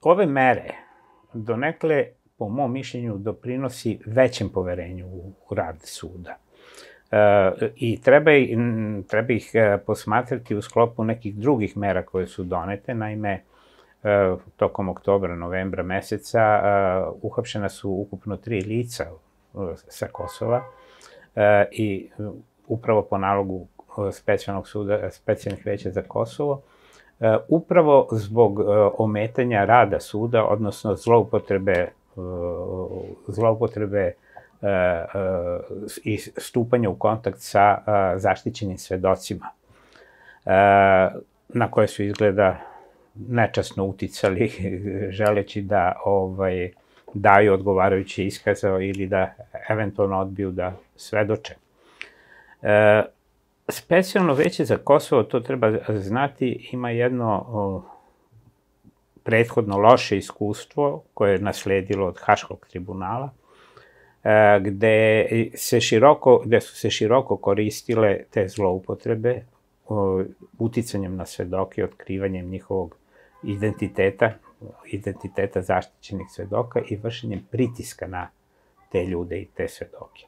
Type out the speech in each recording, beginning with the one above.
ove mere donekle, po mom mišljenju, doprinosi većem poverenju u, rad suda. E, I treba, treba ih e, posmatrati u sklopu nekih drugih mera koje su donete. Naime, e, tokom oktobra, novembra meseca uhapšena su ukupno tri lica sa Kosova i upravo po nalogu specijalnog suda, specijalnih veća za Kosovo, upravo zbog ometanja rada suda, odnosno zloupotrebe zloupotrebe E, e, i stupanja u kontakt sa e, zaštićenim svedocima, na koje su izgleda nečasno uticali, želeći da ovaj, daju odgovarajuće iskaze ili da eventualno odbiju da svedoče. E, specijalno veće za Kosovo, to treba znati, ima jedno o, prethodno loše iskustvo koje je nasledilo od Haškog tribunala, E, gde, se široko, gde su se široko koristile te zloupotrebe uticanjem na svedoke, otkrivanjem njihovog identiteta, identiteta zaštićenih svedoka i vršenjem pritiska na te ljude i te svedoke.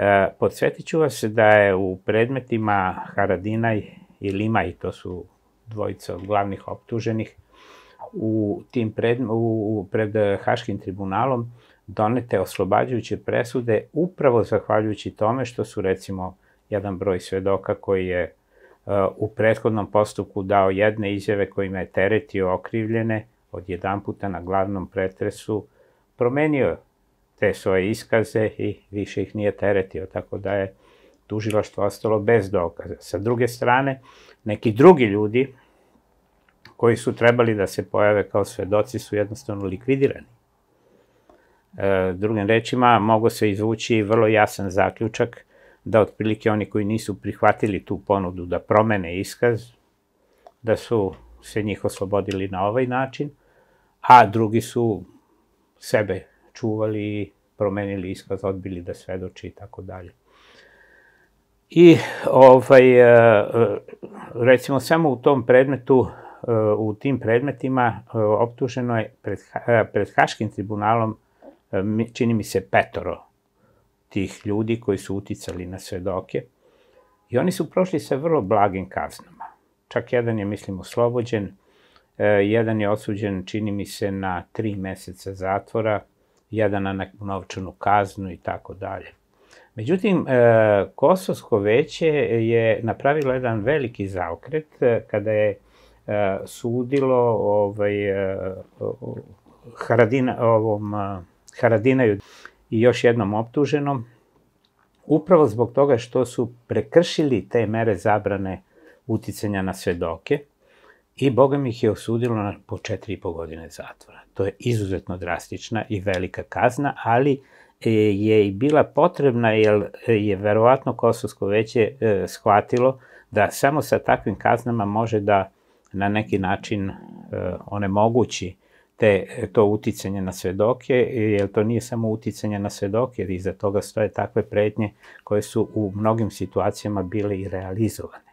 E, podsjetit ću vas da je u predmetima Haradinaj i Limaj, to su dvojica od glavnih optuženih, u tim pred, u, pred Haškim tribunalom donete oslobađajuće presude upravo zahvaljujući tome što su recimo jedan broj svedoka koji je uh, u prethodnom postupku dao jedne izjave kojima je teretio okrivljene od jedan puta na glavnom pretresu, promenio te svoje iskaze i više ih nije teretio, tako da je tužilaštvo ostalo bez dokaza. Sa druge strane, neki drugi ljudi koji su trebali da se pojave kao svedoci su jednostavno likvidirani. E, drugim rečima, mogo se izvući vrlo jasan zaključak da otprilike oni koji nisu prihvatili tu ponudu da promene iskaz, da su se njih oslobodili na ovaj način, a drugi su sebe čuvali promenili iskaz, odbili da svedoči i tako dalje. I ovaj, e, recimo samo u tom predmetu, e, u tim predmetima optuženo je pred, pred Haškim tribunalom čini mi se petoro tih ljudi koji su uticali na svedoke i oni su prošli sa vrlo blagim kaznama. Čak jedan je, mislim, oslobođen, e, jedan je osuđen, čini mi se, na tri meseca zatvora, jedan na neku novčanu kaznu i tako dalje. Međutim, e, Kosovsko veće je napravilo jedan veliki zaokret e, kada je sudilo ovaj, Haradina, ovom Haradinaju i još jednom optuženom, upravo zbog toga što su prekršili te mere zabrane uticanja na svedoke i Boga mi ih je osudilo na po četiri i po godine zatvora. To je izuzetno drastična i velika kazna, ali e, je i bila potrebna jer je verovatno Kosovsko veće e, shvatilo da samo sa takvim kaznama može da na neki način e, onemogući te, to uticanje na svedoke, jer to nije samo uticanje na svedoke, jer iza toga stoje takve pretnje koje su u mnogim situacijama bile i realizovane.